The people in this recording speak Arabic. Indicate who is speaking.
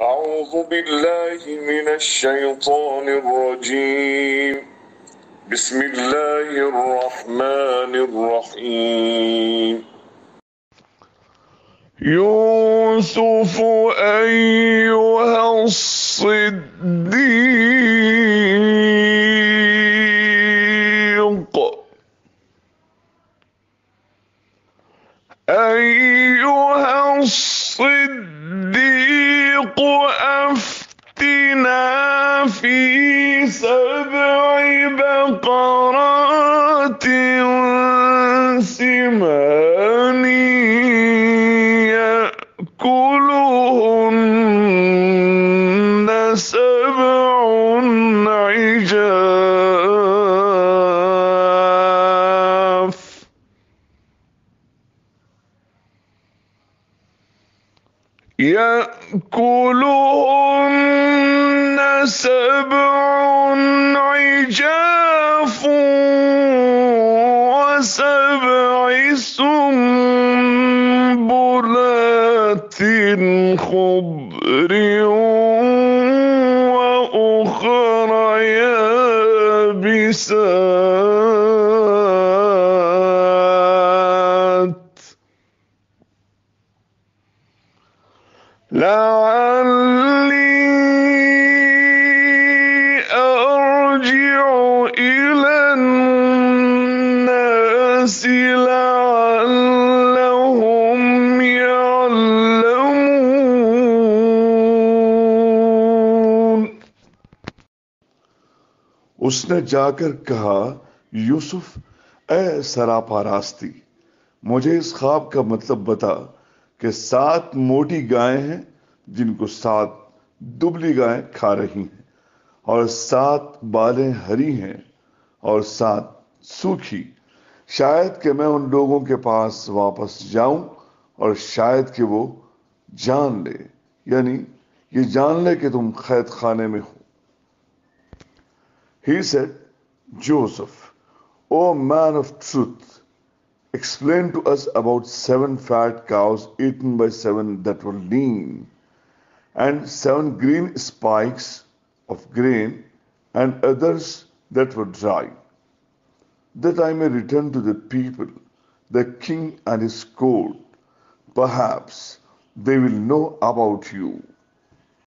Speaker 1: أعوذ بالله من الشيطان الرجيم. بسم الله الرحمن الرحيم. يوسف أيها الصديق. أيها الصديق. أفتنا في سبع بقرات. يأكلهن سبع عجاف وسبع سنبلات خضر وأخر يابسات. لعلي أرجع إلى الناس لعلهم يعلمون
Speaker 2: اس نے جا کر کہا، یوسف، اے سراپا راستی، مجھے اس خواب کا مطلب بتا۔ कि सात मोटी गायें हैं जिनको सात दुबली गायें खा रही हैं। और सात बालें हरी हैं और सात सूखी। शायद कि मैं उन लोगों के पास वापस जाऊँ और शायद कि वो जान ले। यानी ये जान ले कि तुम कैद खाने में हो। He said, Joseph, O man of truth, explain to us about seven fat cows eaten by seven that were lean, and seven green spikes of grain, and others that were dry, that I may return to the people, the king and his court. Perhaps they will know about you.